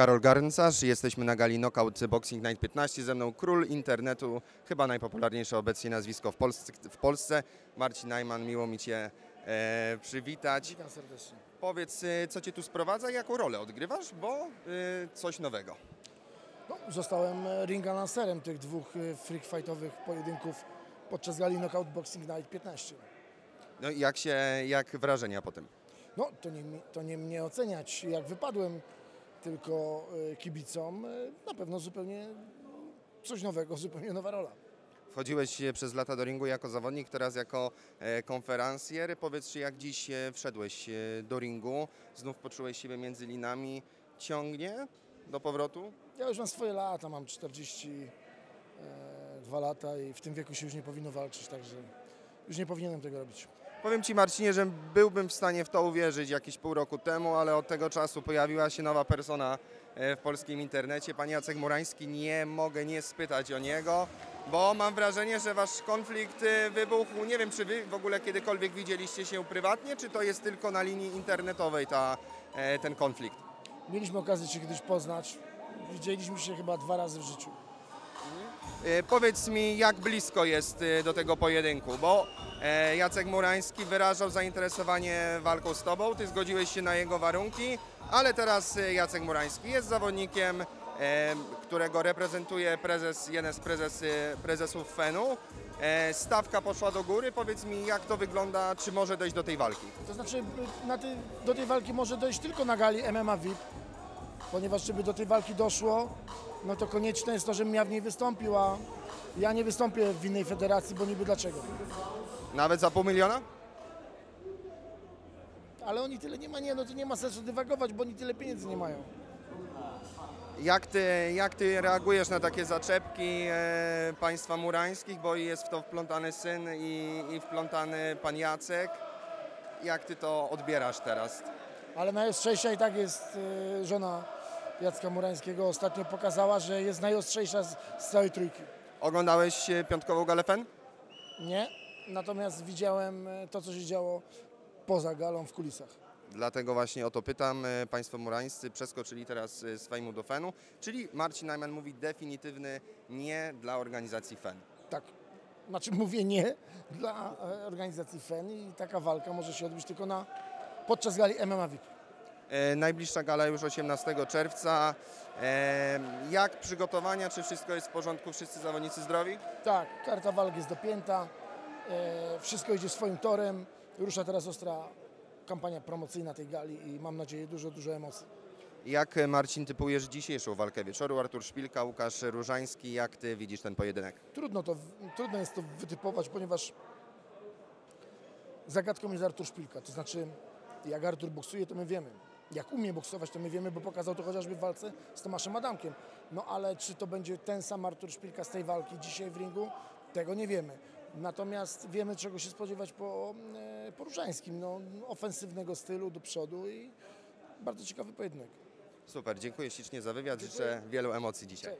Karol Garncarz, jesteśmy na gali Knockout Boxing Night 15. Ze mną król internetu, chyba najpopularniejsze obecnie nazwisko w Polsce. W Polsce. Marcin Najman, miło mi Cię e, przywitać. Witam serdecznie. Powiedz, e, co Cię tu sprowadza i jaką rolę odgrywasz, bo e, coś nowego. No, zostałem ring announcerem tych dwóch e, freak fightowych pojedynków podczas gali Knockout Boxing Night 15. No i jak się, jak wrażenia po tym? No, to nie, to nie mnie oceniać, jak wypadłem tylko e, kibicom. e, Na pewno zupełnie coś nowego, zupełnie nowa rola. Wchodziłeś e, przez lata do ringu jako zawodnik, teraz jako konferencjer. Powiedz, jak dziś wszedłeś do ringu, znów poczułeś siebie między linami, ciągnie do powrotu? Ja już mam swoje lata, mam 42 lata i w tym wieku się już nie powinno walczyć, także już nie powinienem tego robić. Powiem Ci Marcinie, że byłbym w stanie w to uwierzyć jakieś pół roku temu, ale od tego czasu pojawiła się nowa persona e, w polskim internecie. Pan Jacek Murański, nie mogę nie spytać o niego, bo mam wrażenie, że Wasz konflikt e, wybuchł. Nie wiem, czy Wy w ogóle kiedykolwiek widzieliście się prywatnie, czy to jest tylko na linii internetowej ta, e, ten konflikt? Mieliśmy okazję się kiedyś poznać. Widzieliśmy się chyba dwa razy w życiu. E, Powiedz mi, jak blisko jest e, do tego pojedynku, bo e, Jacek Murański wyrażał zainteresowanie walką z Tobą, Ty zgodziłeś się na jego warunki, ale teraz Jacek Murański jest zawodnikiem, którego reprezentuje prezes, jeden z prezes, prezesów FEN-u. Stawka poszła do góry, powiedz mi, jak to wygląda, czy może dojść do tej walki? To znaczy do tej walki może dojść tylko na gali MMA VIP, ponieważ żeby do tej walki doszło, no to konieczne jest to, żebym ja w niej wystąpił, a ja nie wystąpię w innej federacji, bo niby dlaczego. Nawet za pół miliona? Ale oni tyle nie ma, nie, no to nie ma sensu dywagować, bo oni tyle pieniędzy nie mają. Jak ty, jak ty reagujesz na takie zaczepki e, państwa murańskich, bo jest w to wplątany syn i, i wplątany pan Jacek? Jak ty to odbierasz teraz? Ale najostrzejsza i tak jest y, żona Jacka Murańskiego. Ostatnio pokazała, że jest najostrzejsza z, z całej trójki. Oglądałeś e, piątkową galę FEN? Nie? Natomiast widziałem y, to, co się działo poza galą w kulisach. Dlatego właśnie o to pytam. E, Państwo murańscy przeskoczyli teraz e, z fejmu do FEN-u, czyli Marcin Najman mówi definitywny nie dla organizacji FEN. Tak. Znaczy mówię nie dla e, organizacji FEN i taka walka może się odbyć tylko na, podczas gali MMA VIP. E, Najbliższa gala już 18 czerwca. E, Jak przygotowania? Czy wszystko jest w porządku? Wszyscy zawodnicy zdrowi? Tak, karta walki jest dopięta, e, wszystko idzie swoim torem. Rusza teraz ostra kampania promocyjna tej gali i mam nadzieję dużo, dużo emocji. Jak Marcin typujesz dzisiejszą walkę wieczoru? Artur Szpilka, Łukasz Różański. Jak ty widzisz ten pojedynek? Trudno, to, trudno jest to wytypować, ponieważ zagadką jest Artur Szpilka. To znaczy, jak Artur boksuje, to my wiemy. Jak umie boksować, to my wiemy, bo pokazał to chociażby w walce z Tomaszem Adamkiem. No ale czy to będzie ten sam Artur Szpilka z tej walki dzisiaj w ringu? Tego nie wiemy. Natomiast wiemy, czego się spodziewać po, e, po Różańskim. No, ofensywnego stylu do przodu i bardzo ciekawy pojedynek. Super, dziękuję ślicznie za wywiad. Życzę wielu emocji dzisiaj. Cześć.